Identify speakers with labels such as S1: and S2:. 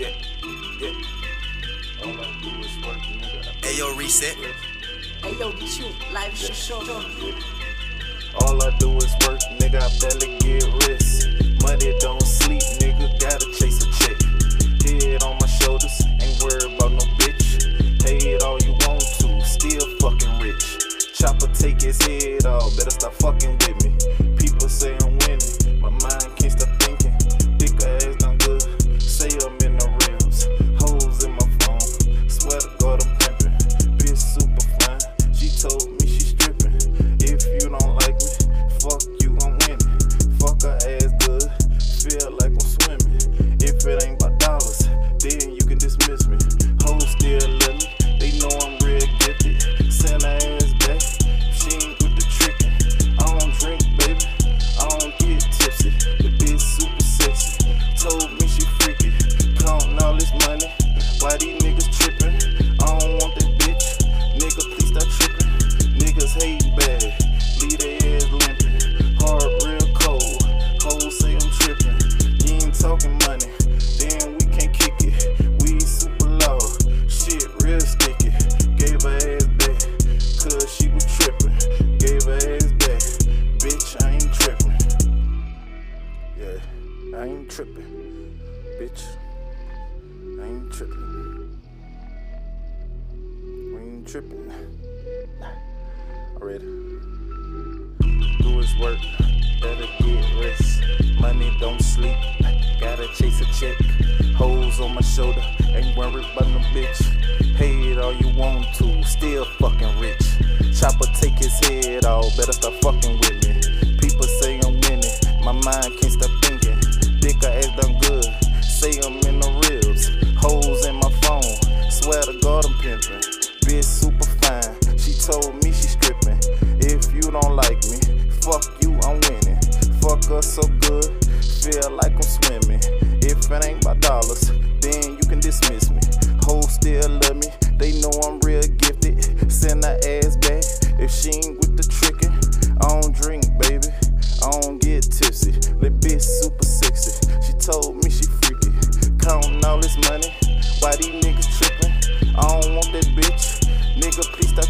S1: Yeah, yeah. All I do is work, nigga.
S2: Hey yo, reset.
S3: Hey yo, get you life shit short.
S1: All I do is work, nigga. I barely get rest. Money don't sleep, nigga. Gotta chase a check. Head on my shoulders, ain't worried about no bitch. Pay it all you want to, still fucking rich. Chopper take his head off, better stop fucking with me. Tripping, bitch. I ain't tripping. We ain't tripping. I Already. Do his work, better get rest. Money don't sleep, gotta chase a check. Holes on my shoulder, ain't worried about no bitch. Pay it all you want to, still fucking rich. Chopper take his head off, better stop fucking with me. People say I'm winning, my mind can't stop Her so good, feel like I'm swimming. If it ain't about dollars, then you can dismiss me. Hoes still love me, they know I'm real gifted. Send her ass back if she ain't with the tricking. I don't drink, baby, I don't get tipsy. That bitch super sexy, she told me she freaky. Counting all this money, why these niggas tripping? I don't want that bitch, nigga, please stop